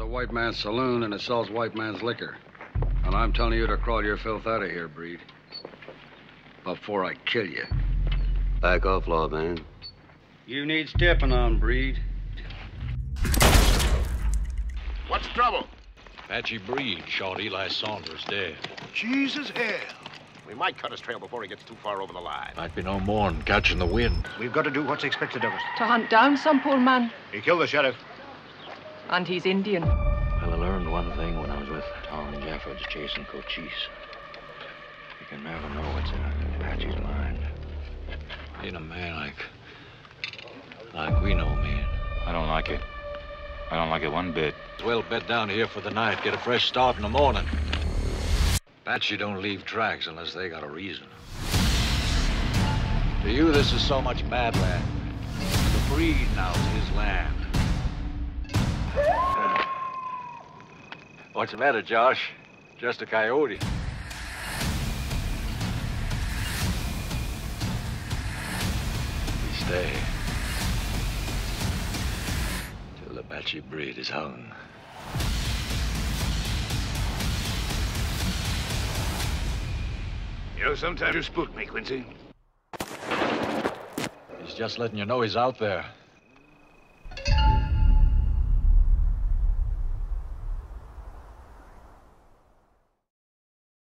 a white man's saloon and it sells white man's liquor. And I'm telling you to crawl your filth out of here, Breed. Before I kill you. Back off, lawman. You need stepping on, Breed. What's the trouble? Apache Breed shot Eli Saunders dead. Jesus hell. We might cut his trail before he gets too far over the line. Might be no more than catching the wind. We've got to do what's expected of us. To hunt down some poor man. He killed the sheriff. And he's Indian. Well, I learned one thing when I was with Tom Jeffords chasing Cochise. You can never know what's in an Apache's mind. Ain't a man like. like we know, man. I don't like it. I don't like it one bit. Well, bed down here for the night. Get a fresh start in the morning. Apache don't leave tracks unless they got a reason. To you, this is so much badland. The breed now is his land. What's the matter, Josh? Just a coyote. We stay. Till the Apache breed is hung. You know, sometimes you spook me, Quincy. He's just letting you know he's out there.